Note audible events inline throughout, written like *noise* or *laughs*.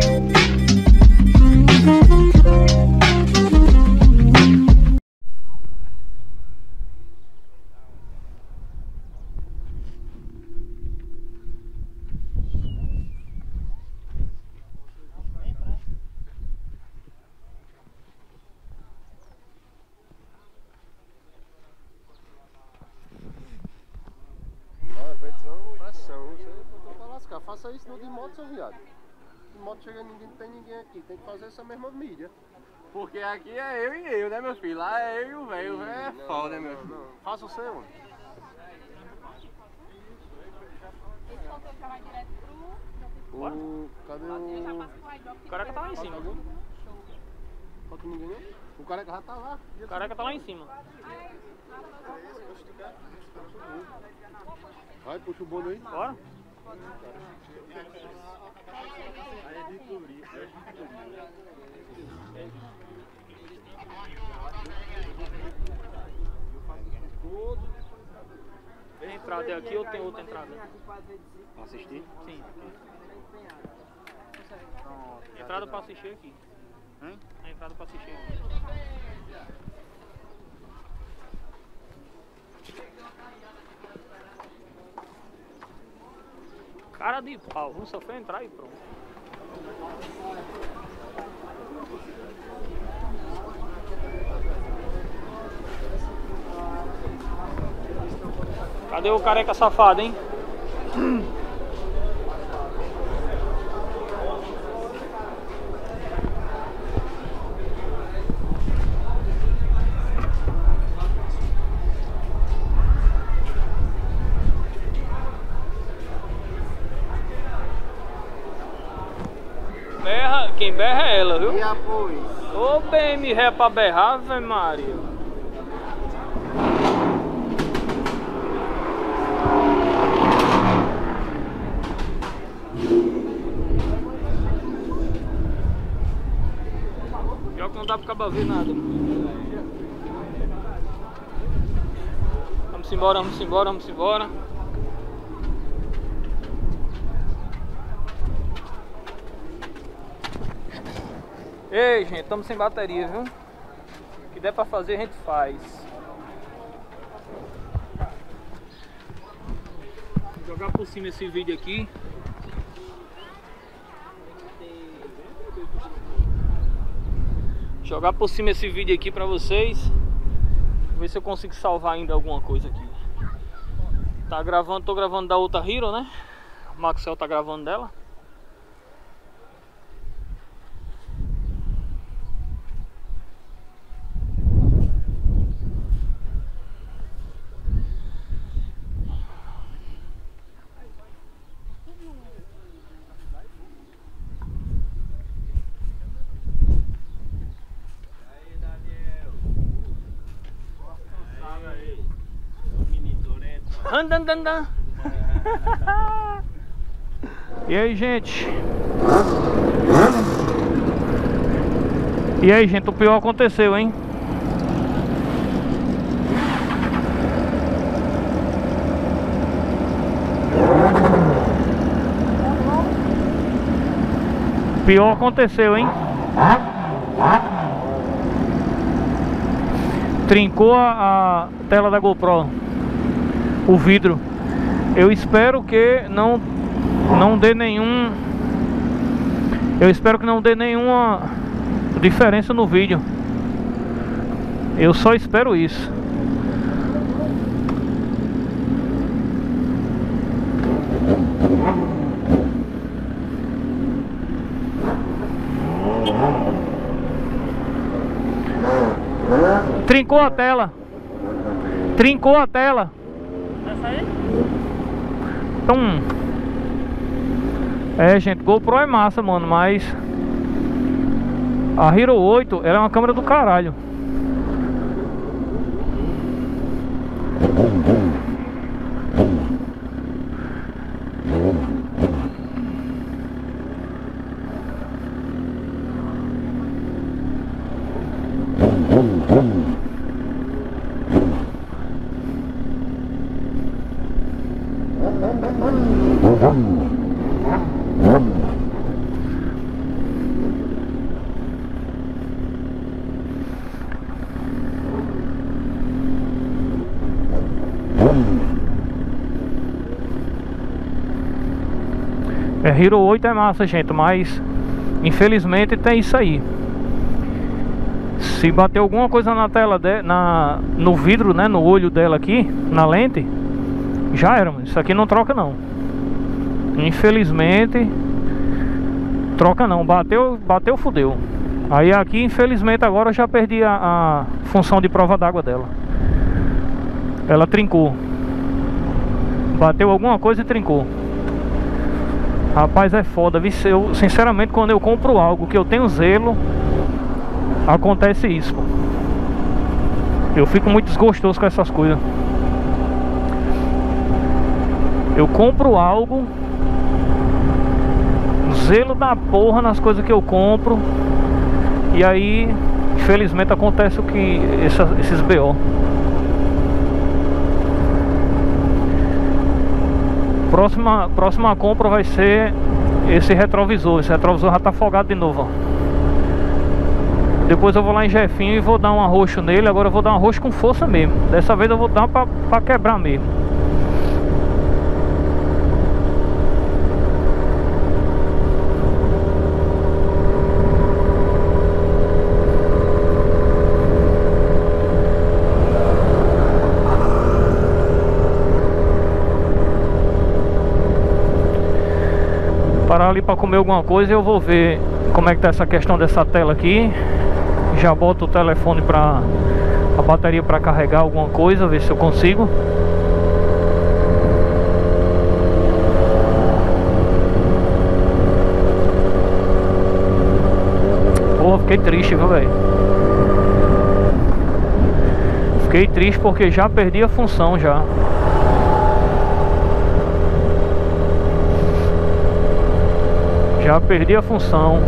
faça mesma mídia. Porque aqui é eu e eu, né, meu filho? Lá é eu e o velho. O velho é Não, foda, não, meu não, filho. não. Faça o seu, mano. Esse conteúdo já vai direto pro. O... Cadê o... iDoc. O careca tá lá em cima. Falta ninguém não? O careca já tá lá. O careca tá lá em cima. Vai, puxa o bolo aí. Bora? Tem entrada é aqui ou tem outra entrada? Pra assistir? Sim. Entrada pra assistir aqui. Hein? A entrada pra assistir aqui. Cara de pau, vamos só foi entrar e pronto. Cadê o careca safado, hein? *clears throat* apoio? Ô BM ré pra berrar, Ave Maria. Pior que não dá pra acabar ver nada. Vamos embora, vamos embora, vamos embora. Ei, gente, estamos sem bateria, viu? O que der pra fazer, a gente faz. Vou jogar por cima esse vídeo aqui. Jogar por cima esse vídeo aqui pra vocês. Ver se eu consigo salvar ainda alguma coisa aqui. Tá gravando, tô gravando da outra Hero, né? O Maxwell tá gravando dela. Andandandan. *laughs* E aí, gente? E aí, gente, o pior aconteceu, hein? Pior aconteceu, hein? Trincou a, a tela da GoPro o vidro. Eu espero que não não dê nenhum eu espero que não dê nenhuma diferença no vídeo. Eu só espero isso. Trincou a tela. Trincou a tela. Então. É, gente, GoPro é massa, mano, mas. A Hero 8 ela é uma câmera do caralho. Hero 8 é massa, gente, mas infelizmente tem isso aí. Se bater alguma coisa na tela, de, na, no vidro, né, no olho dela aqui, na lente, já era, isso aqui não troca não. Infelizmente, troca não, bateu, bateu, fudeu. Aí aqui, infelizmente, agora eu já perdi a, a função de prova d'água dela. Ela trincou. Bateu alguma coisa e trincou. Rapaz, é foda. Eu, sinceramente, quando eu compro algo que eu tenho zelo, acontece isso. Pô. Eu fico muito desgostoso com essas coisas. Eu compro algo, zelo da porra nas coisas que eu compro, e aí, infelizmente, acontece o que essa, esses BO. Próxima, próxima compra vai ser esse retrovisor. Esse retrovisor já tá afogado de novo. Ó. Depois eu vou lá em Jefinho e vou dar um arroxo nele. Agora eu vou dar um arroxo com força mesmo. Dessa vez eu vou dar pra, pra quebrar mesmo. Parar ali para comer alguma coisa eu vou ver como é que tá essa questão dessa tela aqui já boto o telefone para a bateria para carregar alguma coisa ver se eu consigo Porra, fiquei triste, viu, velho? Fiquei triste porque já perdi a função já. Já perdi a função.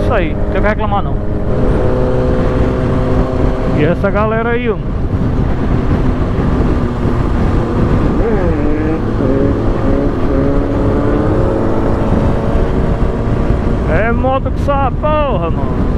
Isso aí, não tem que reclamar não. E essa galera aí, ó. É moto que só porra, mano.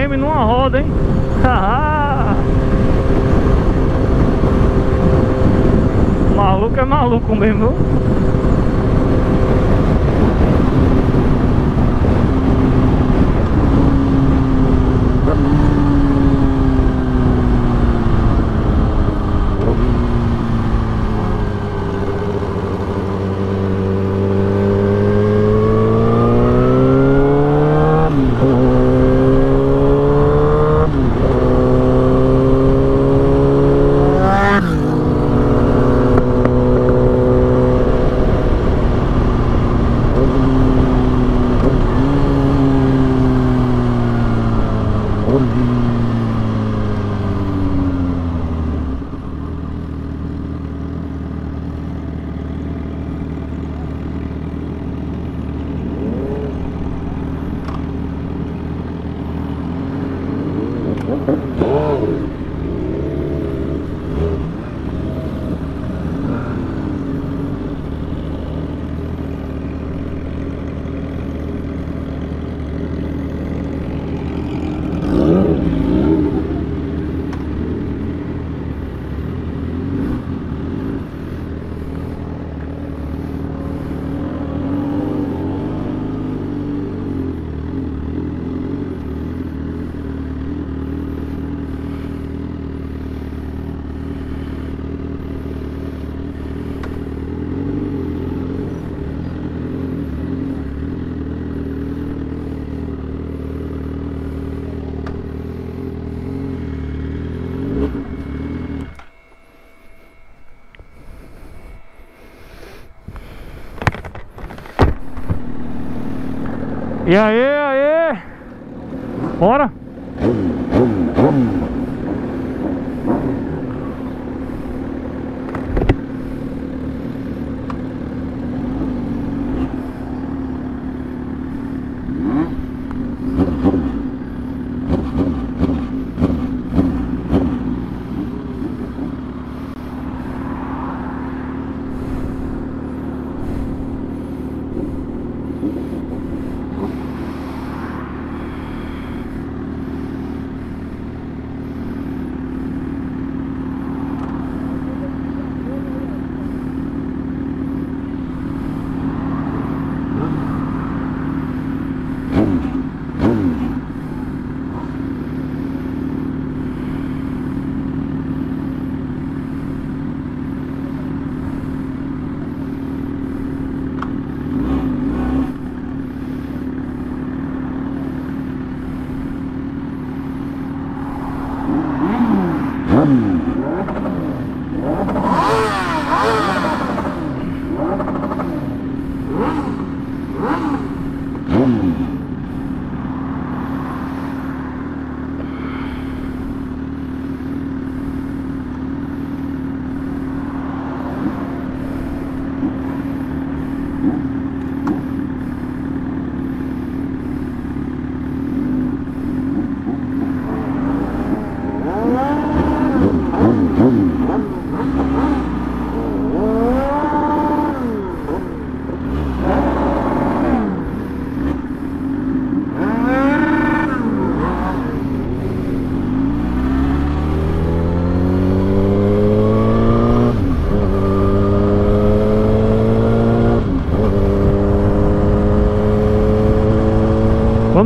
Km numa roda, hein? *laughs* maluco é maluco mesmo. E aí, aí? Bora?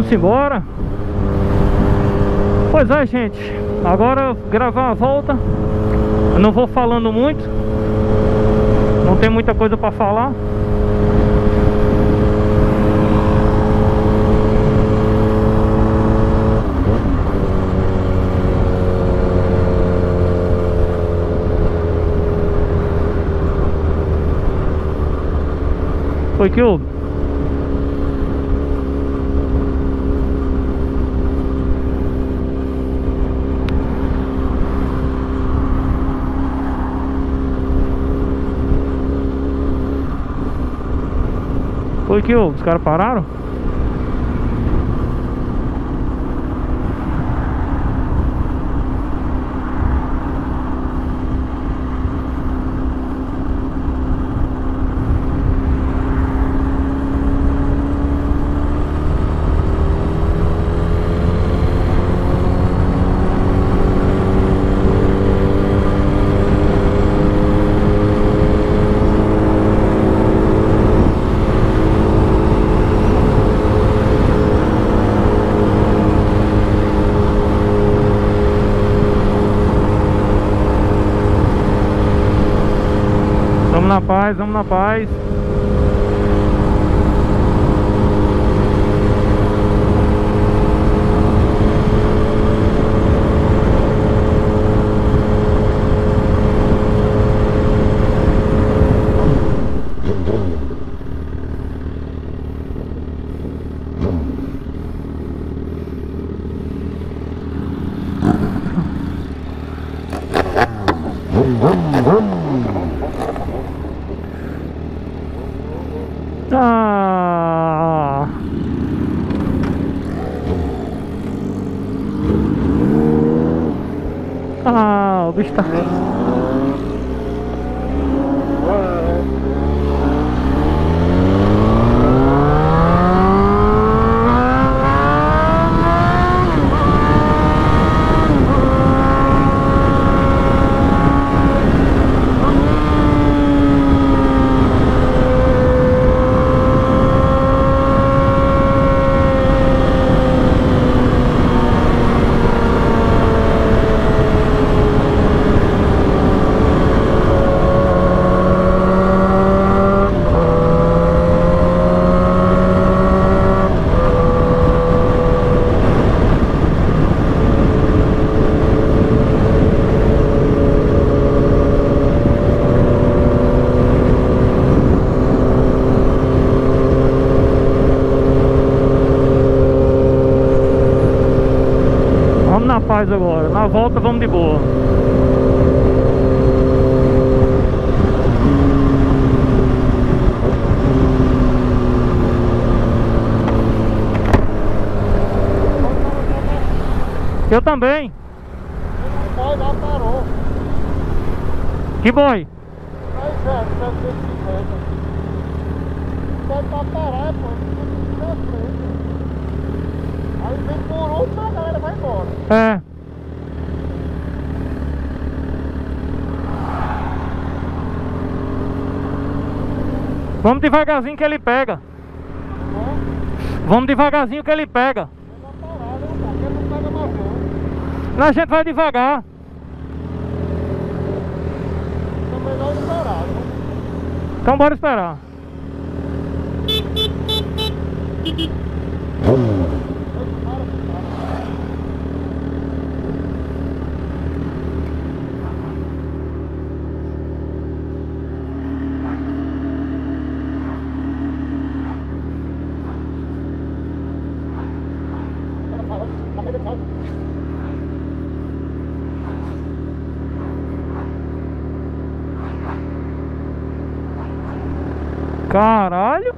Vamos embora. Pois é, gente. Agora gravar a volta. Eu não vou falando muito. Não tem muita coisa para falar. Foi que houve? Foi que houve? Os caras pararam? Vamos na paz, vamos na paz. Wow, bis dahin. Paz agora. Na volta vamos de boa. Eu também. O boy lá parou. Que boy? Aí, velho, 750. Pode parar, pô. Aí vai embora. É. Vamos devagarzinho que ele pega. Vamos devagarzinho que ele pega. Não a gente vai devagar. Então bora esperar. Caralho.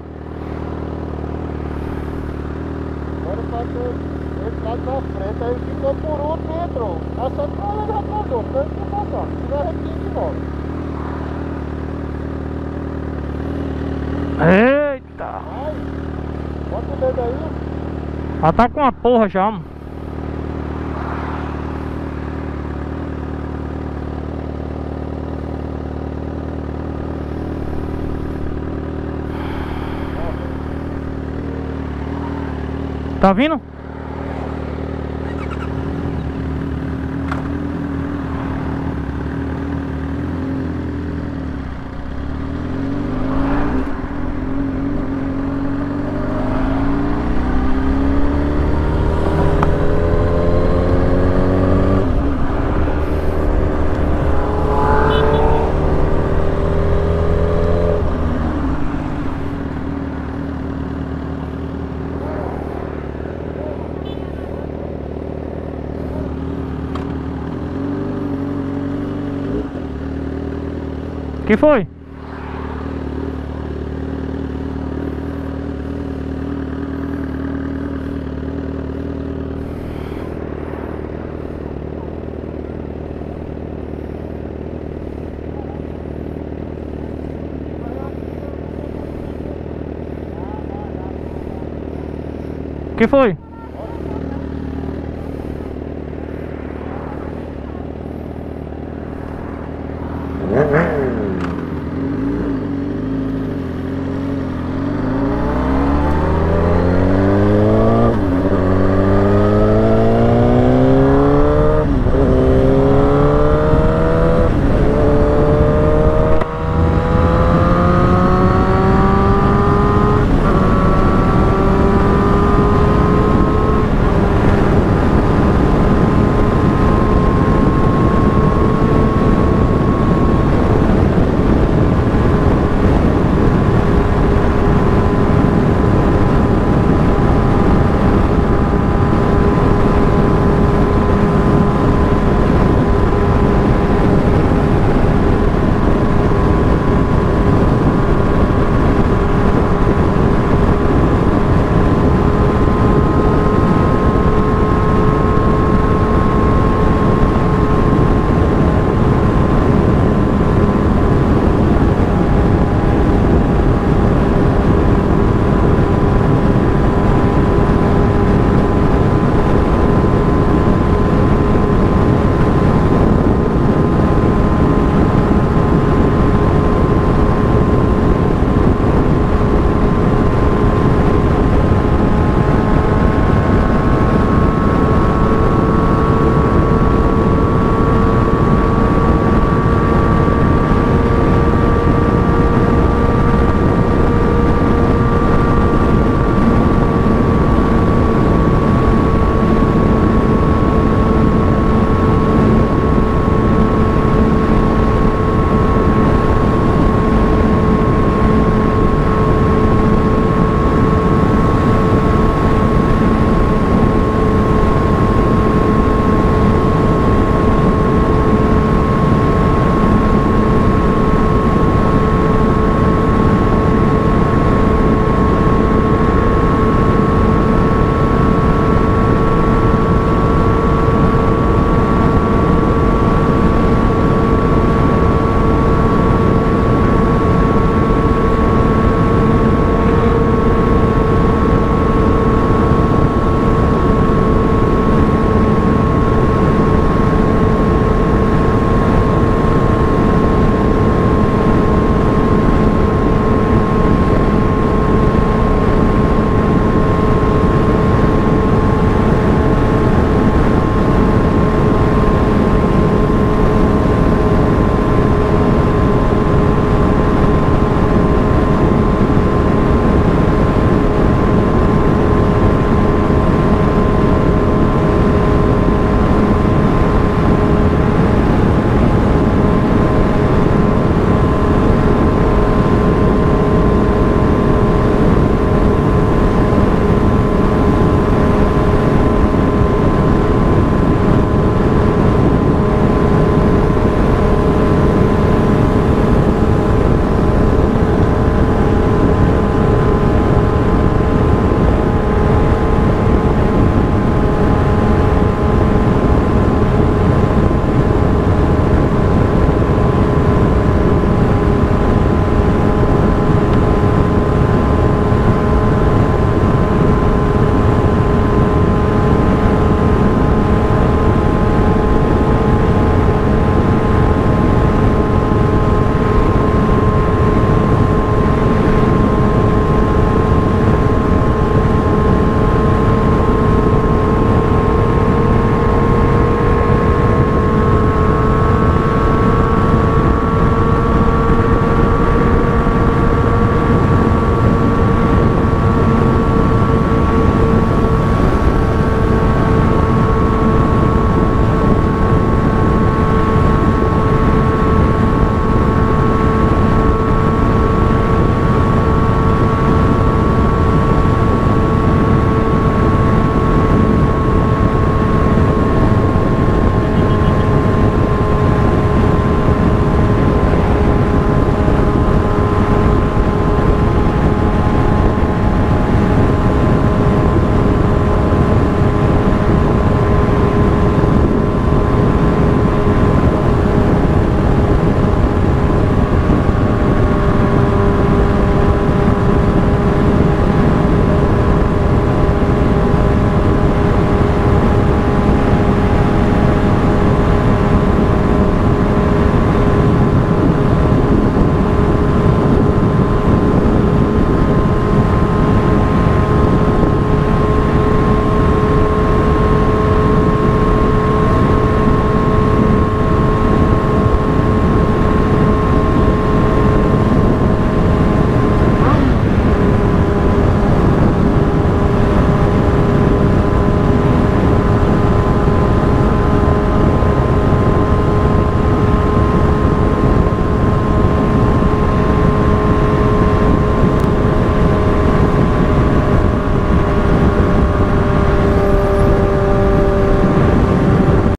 Agora passou esse lado da frente, aí ficou por último e entrou. Só que ela já passou, foi ele que passou. Se tiver aqui de volta. Eita. Vai. Bota o dedo aí. Ela tá com uma porra já. mano. Tá vindo? Que foi? Que foi?